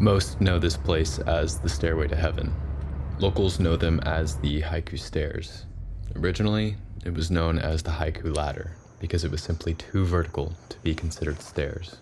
Most know this place as the Stairway to Heaven. Locals know them as the Haiku Stairs. Originally, it was known as the Haiku Ladder because it was simply too vertical to be considered stairs.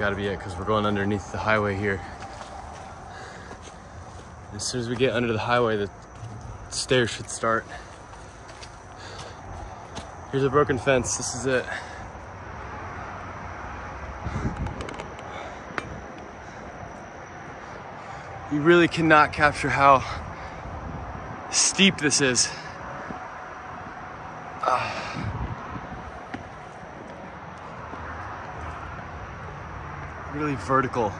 Got to be it because we're going underneath the highway here. As soon as we get under the highway, the stairs should start. Here's a broken fence. This is it. You really cannot capture how steep this is. Ah. Really vertical.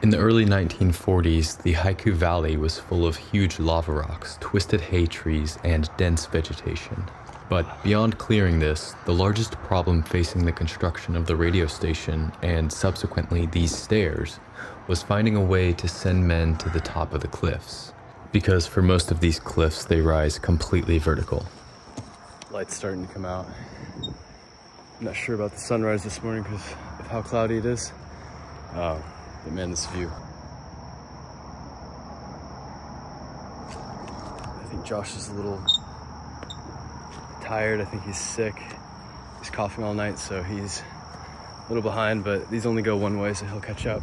In the early 1940s, the Haiku Valley was full of huge lava rocks, twisted hau trees, and dense vegetation. But beyond clearing this, the largest problem facing the construction of the radio station and subsequently these stairs was finding a way to send men to the top of the cliffs. Because for most of these cliffs, they rise completely vertical. Light's starting to come out. I'm not sure about the sunrise this morning because of how cloudy it is. Oh, but man, this view. I think Josh is a little tired. I think he's sick. He's coughing all night, so he's a little behind, but these only go one way, so he'll catch up.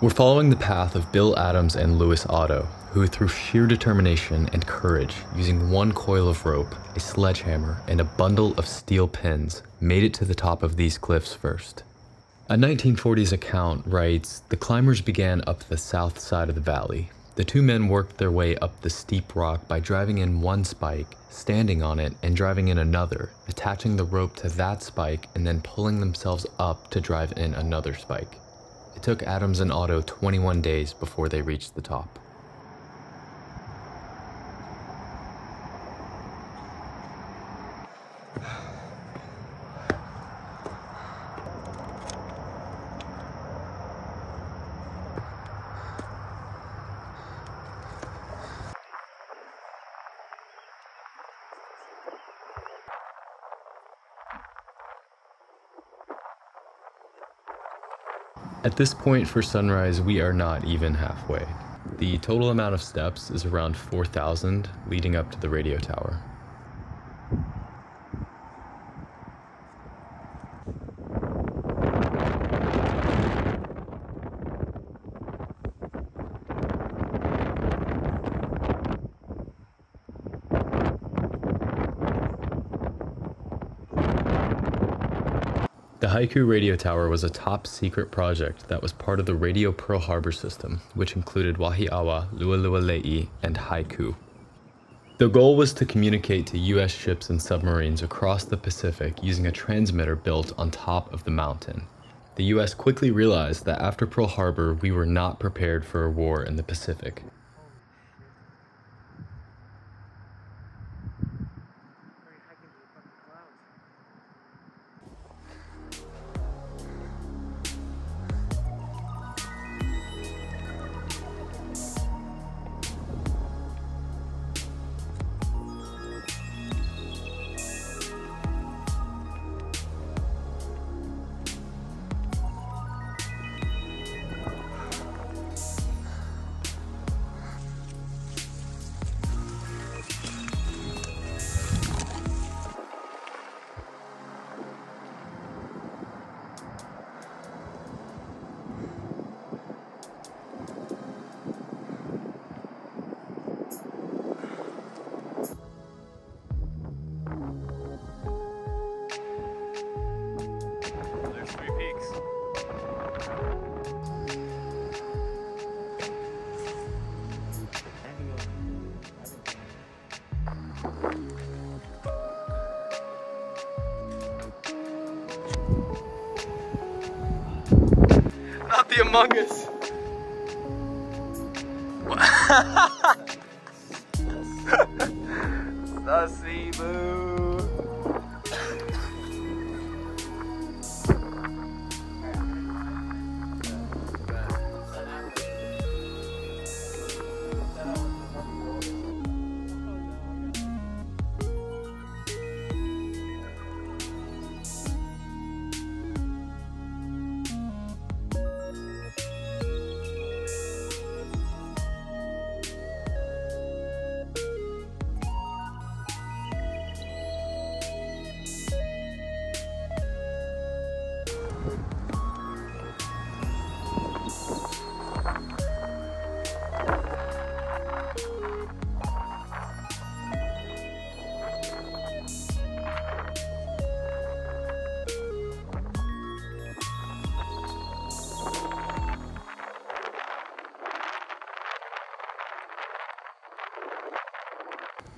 We're following the path of Bill Adams and Louis Otto, who, through sheer determination and courage, using one coil of rope, a sledgehammer, and a bundle of steel pins, made it to the top of these cliffs first. A 1940s account writes The climbers began up the south side of the valley. The two men worked their way up the steep rock by driving in one spike, standing on it, and driving in another, attaching the rope to that spike, and then pulling themselves up to drive in another spike. It took Adams and Otto 21 days before they reached the top. At this point for sunrise, we are not even halfway. The total amount of steps is around 4,000 leading up to the radio tower. The Haiku radio tower was a top secret project that was part of the Radio Pearl Harbor system, which included Wahiawa, Lualualei, and Haiku. The goal was to communicate to U.S. ships and submarines across the Pacific using a transmitter built on top of the mountain. The U.S. quickly realized that after Pearl Harbor, we were not prepared for a war in the Pacific. Among Us. the Cebu.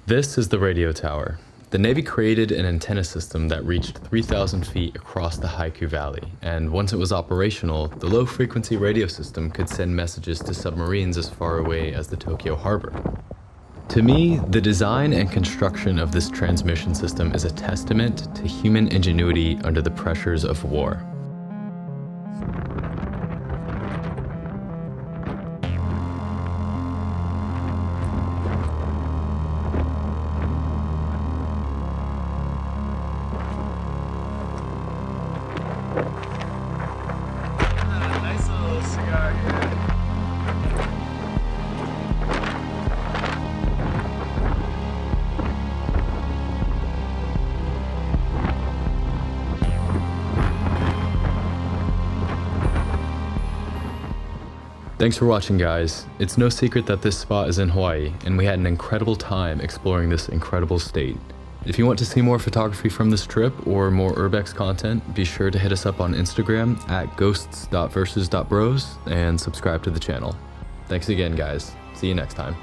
This is the radio tower. The Navy created an antenna system that reached 3,000 feet across the Haiku Valley, and once it was operational, the low frequency radio system could send messages to submarines as far away as the Tokyo harbor. To me, the design and construction of this transmission system is a testament to human ingenuity under the pressures of war. Thanks for watching, guys. It's no secret that this spot is in Hawaii, and we had an incredible time exploring this incredible state. If you want to see more photography from this trip or more Urbex content, be sure to hit us up on Instagram at ghosts.versus.bros and subscribe to the channel. Thanks again, guys. See you next time.